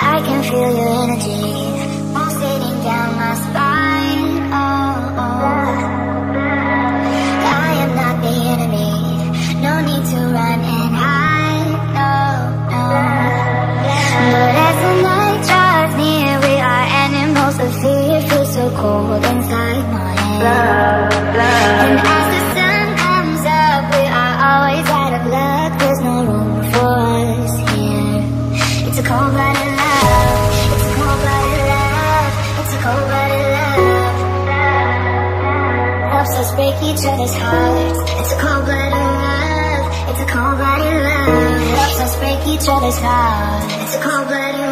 I can feel your energy. Helps us break each other's hearts. It's a cold blooded love. It's a cold blooded love. Helps us break each other's hearts. It's a cold blooded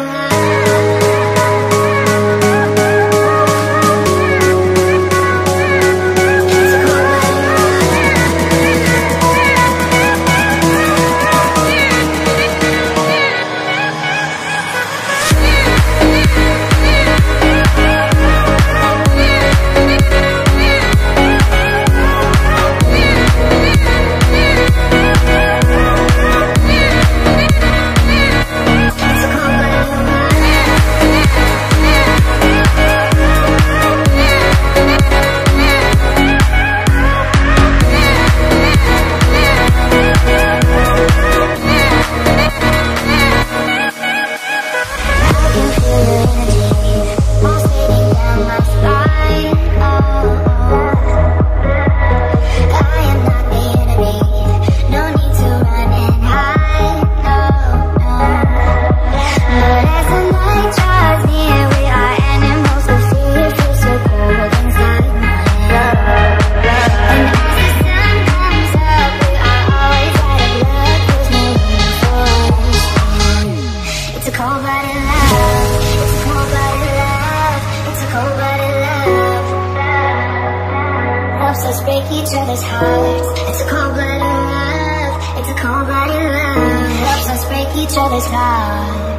break each other's hearts. It's a cold-blooded love, it's a cold-blooded love. Helps us break each other's hearts.